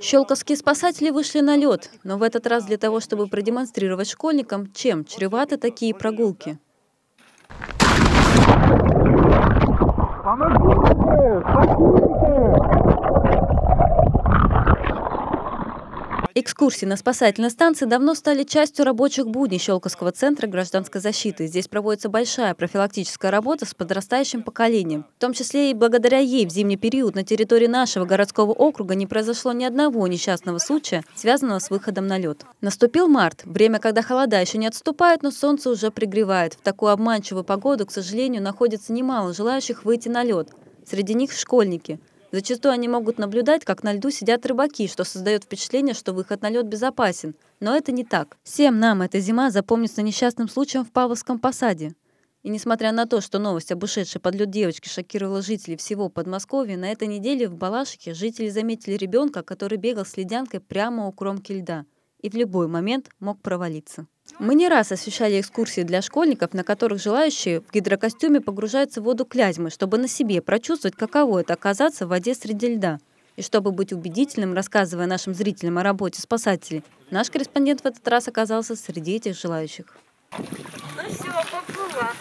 Щелковские спасатели вышли на лед, но в этот раз для того, чтобы продемонстрировать школьникам, чем чреваты такие прогулки. Экскурсии на спасательной станции давно стали частью рабочих будней Щелковского центра гражданской защиты. Здесь проводится большая профилактическая работа с подрастающим поколением. В том числе и благодаря ей в зимний период на территории нашего городского округа не произошло ни одного несчастного случая, связанного с выходом на лед. Наступил март, время, когда холода еще не отступают, но солнце уже пригревает. В такую обманчивую погоду, к сожалению, находится немало желающих выйти на лед. Среди них школьники – Зачастую они могут наблюдать, как на льду сидят рыбаки, что создает впечатление, что выход на лед безопасен. Но это не так. Всем нам эта зима запомнится несчастным случаем в Павловском посаде. И несмотря на то, что новость об ушедшей под лед девочке шокировала жителей всего Подмосковья, на этой неделе в Балашихе жители заметили ребенка, который бегал с ледянкой прямо у кромки льда и в любой момент мог провалиться. Мы не раз освещали экскурсии для школьников, на которых желающие в гидрокостюме погружаются в воду клязьмы, чтобы на себе прочувствовать, каково это оказаться в воде среди льда. И чтобы быть убедительным, рассказывая нашим зрителям о работе спасателей, наш корреспондент в этот раз оказался среди этих желающих. Ну все, поплыла.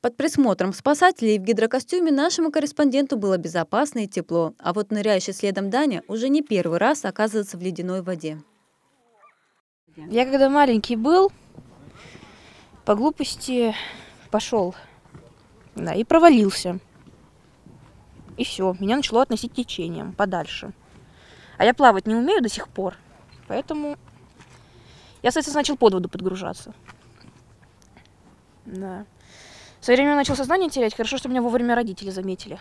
Под присмотром спасателей в гидрокостюме нашему корреспонденту было безопасно и тепло, а вот ныряющий следом Даня уже не первый раз оказывается в ледяной воде. Я когда маленький был, по глупости пошел да, и провалился. И все, меня начало относить течением подальше. А я плавать не умею до сих пор, поэтому я, соответственно, начал под воду подгружаться. Да. Со временем начал сознание терять. Хорошо, что меня вовремя родители заметили.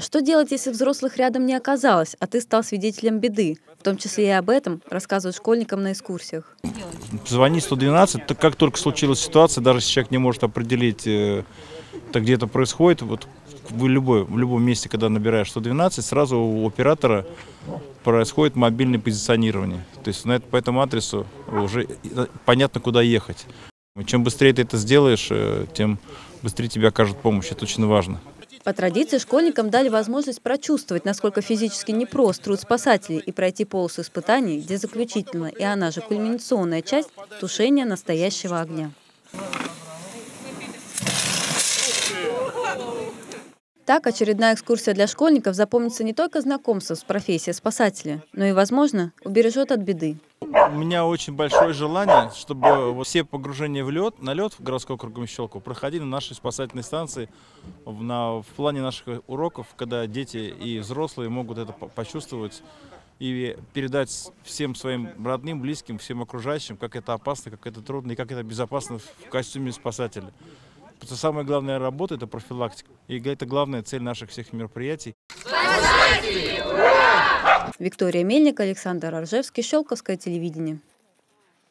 А что делать, если взрослых рядом не оказалось, а ты стал свидетелем беды? В том числе и об этом рассказывают школьникам на экскурсиях. Звони 112, так как только случилась ситуация, даже если человек не может определить, э, так где это происходит, вот в, любой, в любом месте, когда набираешь 112, сразу у оператора происходит мобильное позиционирование. То есть на это, по этому адресу уже э, понятно, куда ехать. Чем быстрее ты это сделаешь, э, тем быстрее тебе окажут помощь. Это очень важно. По традиции школьникам дали возможность прочувствовать, насколько физически непрост труд спасателей и пройти полосу испытаний, где заключительная и она же кульминационная часть – тушения настоящего огня. Так, очередная экскурсия для школьников запомнится не только знакомством с профессией спасателя, но и, возможно, убережет от беды. У меня очень большое желание, чтобы вот все погружения в лед, на лед в городской округ Мещелку проходили на нашей спасательной станции в, на, в плане наших уроков, когда дети и взрослые могут это почувствовать и передать всем своим родным, близким, всем окружающим, как это опасно, как это трудно и как это безопасно в костюме спасателя. Потому что самая главная работа – это профилактика. И это главная цель наших всех мероприятий. Виктория Мельник, Александр Аржевский, Щелковское телевидение.